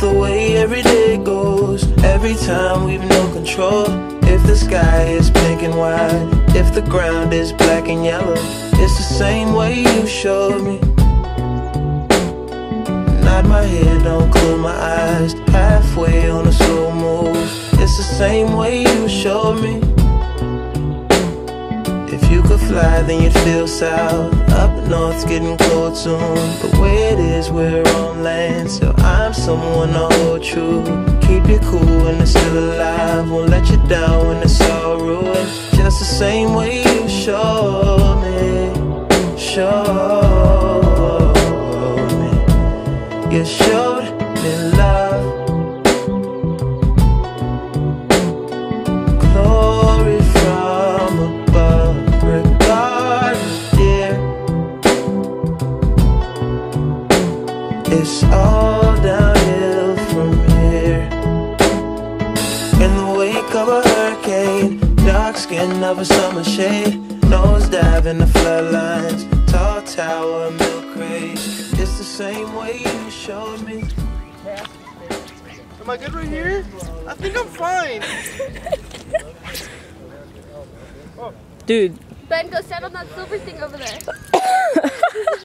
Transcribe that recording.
the way every day goes. Every time we've no control. If the sky is pink and white, if the ground is black and yellow, it's the same way you showed me. Nod my head, don't close my eyes. Halfway on a slow move, it's the same way you showed me. If you could fly, then you'd feel south. Up north's getting cold soon. The way it is, we're on land, so I I'm someone to hold true. Keep you cool when it's still alive. Won't let you down when it's all ruined. Just the same way you showed me. Showed me. You showed me love. Glory from above. Regardless, dear. It's all downhill from here. In the wake of a hurricane, dark skin of a summer shade, nose dive in the floodlines, tall tower, milk crate. It's the same way you showed me. Am I good right here? I think I'm fine. Dude, Ben, go stand on that silver thing over there.